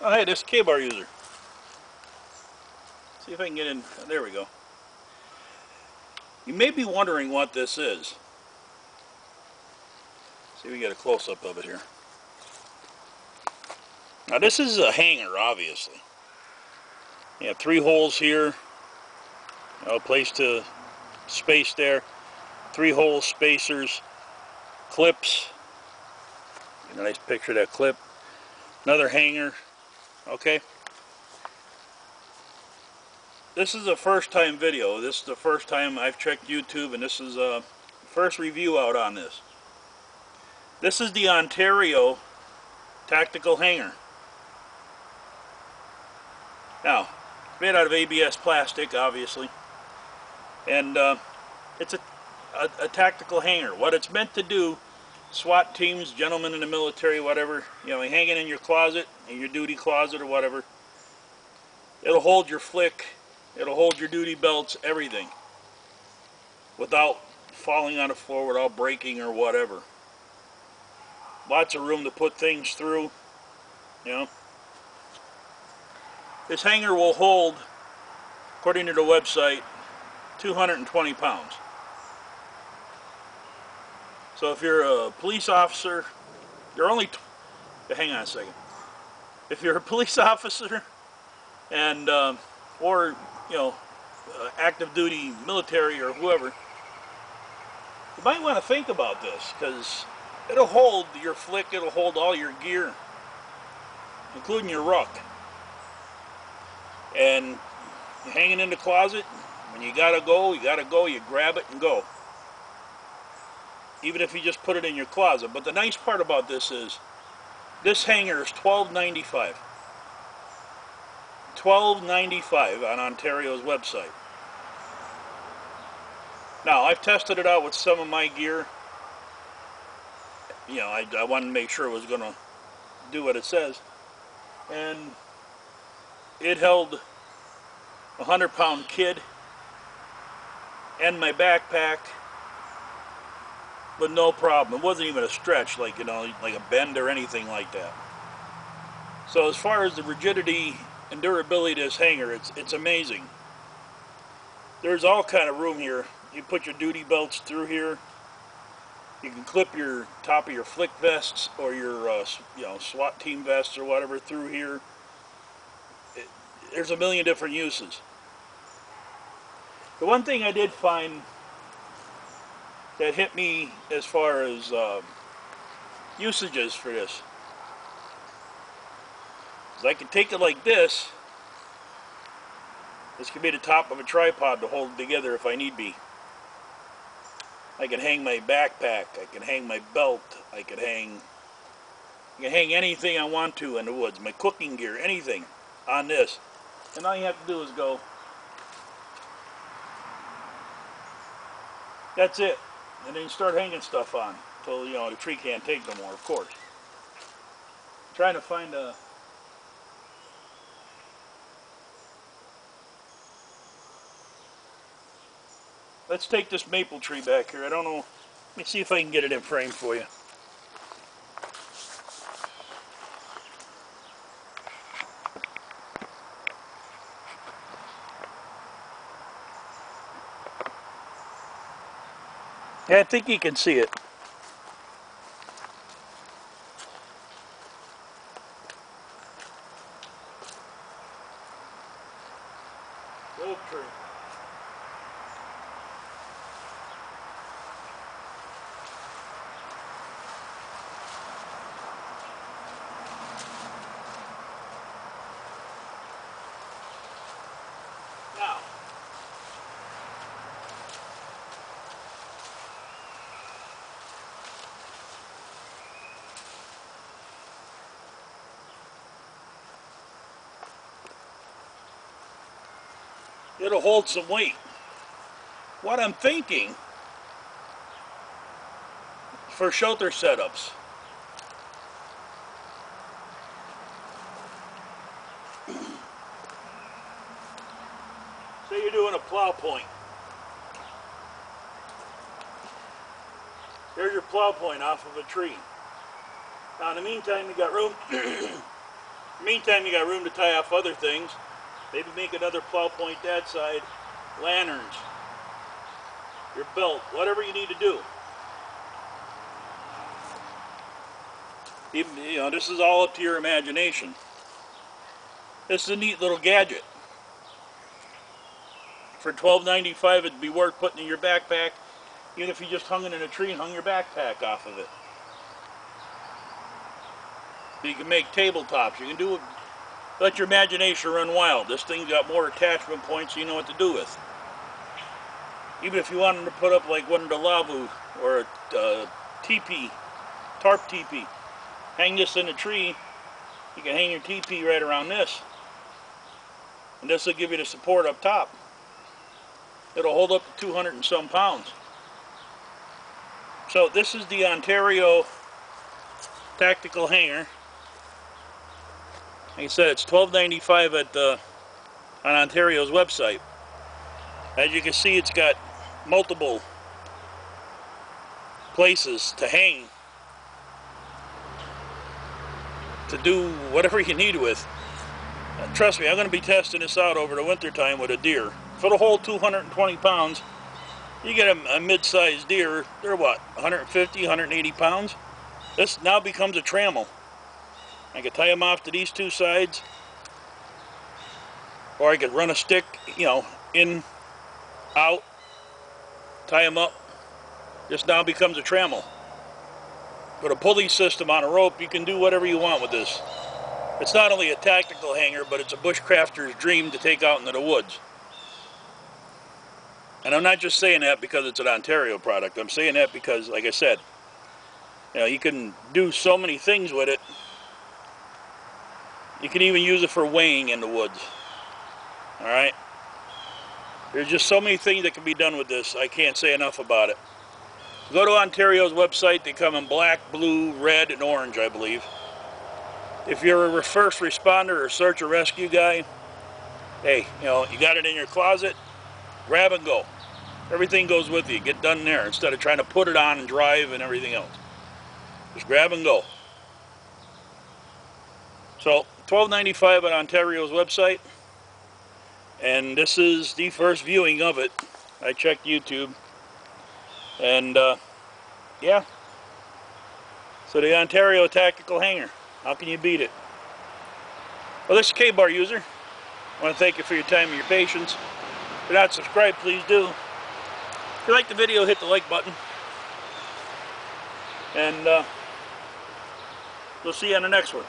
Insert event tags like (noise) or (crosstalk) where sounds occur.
Oh, hey, this K-bar user. See if I can get in. Oh, there we go. You may be wondering what this is. See, we get a close-up of it here. Now, this is a hanger, obviously. You have three holes here. A place to space there. Three hole spacers. Clips. Get a nice picture of that clip. Another hanger okay? This is a first time video. This is the first time I've checked YouTube and this is a first review out on this. This is the Ontario tactical hanger. Now made out of ABS plastic obviously. And uh, it's a, a, a tactical hanger. What it's meant to do SWAT teams, gentlemen in the military, whatever, you know, hang it in your closet, in your duty closet or whatever. It'll hold your flick, it'll hold your duty belts, everything. Without falling on the floor, without breaking or whatever. Lots of room to put things through, you know. This hanger will hold, according to the website, 220 pounds. So if you're a police officer, you're only, hang on a second. If you're a (laughs) police officer and, um, or, you know, uh, active duty military or whoever, you might want to think about this because it'll hold your flick, it'll hold all your gear, including your ruck. And hanging in the closet, when you gotta go, you gotta go, you grab it and go even if you just put it in your closet. But the nice part about this is this hanger is $12.95. $12.95 on Ontario's website. Now, I've tested it out with some of my gear. You know, I, I wanted to make sure it was going to do what it says. And it held a 100 pound kid and my backpack but no problem. It wasn't even a stretch, like, you know, like a bend or anything like that. So as far as the rigidity and durability of this hanger, it's, it's amazing. There's all kind of room here. You put your duty belts through here. You can clip your top of your flick vests or your, uh, you know, SWAT team vests or whatever through here. It, there's a million different uses. The one thing I did find that hit me as far as um, usages for this. I can take it like this. This could be the top of a tripod to hold it together if I need be. I can hang my backpack, I can hang my belt, I can hang I can hang anything I want to in the woods, my cooking gear, anything on this. And all you have to do is go. That's it and then you start hanging stuff on until you know the tree can't take no more of course. I'm trying to find a let's take this maple tree back here. I don't know. Let me see if I can get it in frame for you Yeah, I think you can see it. Oak tree. It'll hold some weight. What I'm thinking for shelter setups say you're doing a plow point there's your plow point off of a tree now in the meantime you got room (clears throat) Meantime, you got room to tie off other things. Maybe make another plow point that side. Lanterns. Your belt. Whatever you need to do. Even, you know, this is all up to your imagination. This is a neat little gadget. For $12.95 it'd be worth putting in your backpack, even if you just hung it in a tree and hung your backpack off of it. You can make tabletops. You can do let your imagination run wild. This thing's got more attachment points you know what to do with. Even if you wanted to put up like one of the lavvu or a uh, teepee, tarp teepee, hang this in a tree, you can hang your teepee right around this. And this will give you the support up top. It'll hold up to 200 and some pounds. So this is the Ontario tactical hanger. Like I said, it's $12.95 at on Ontario's website. As you can see, it's got multiple places to hang to do whatever (laughs) you need with. And trust me, I'm going to be testing this out over the winter time with a deer. For the whole 220 pounds, you get a, a mid-sized deer, they're what, 150, 180 pounds? This now becomes a trammel. I could tie them off to these two sides, or I could run a stick, you know, in, out, tie them up. This now becomes a trammel. Put a pulley system on a rope, you can do whatever you want with this. It's not only a tactical hanger, but it's a bushcrafter's dream to take out into the woods. And I'm not just saying that because it's an Ontario product. I'm saying that because, like I said, you know, you can do so many things with it. You can even use it for weighing in the woods. Alright? There's just so many things that can be done with this. I can't say enough about it. Go to Ontario's website. They come in black, blue, red, and orange, I believe. If you're a first responder or search or rescue guy, hey, you know, you got it in your closet, grab and go. Everything goes with you. Get done there instead of trying to put it on and drive and everything else. Just grab and go. So, $12.95 on Ontario's website. And this is the first viewing of it. I checked YouTube. And, uh, yeah. So the Ontario Tactical Hanger. How can you beat it? Well, this is K-Bar user. I want to thank you for your time and your patience. If you're not subscribed, please do. If you like the video, hit the like button. And uh, we'll see you on the next one.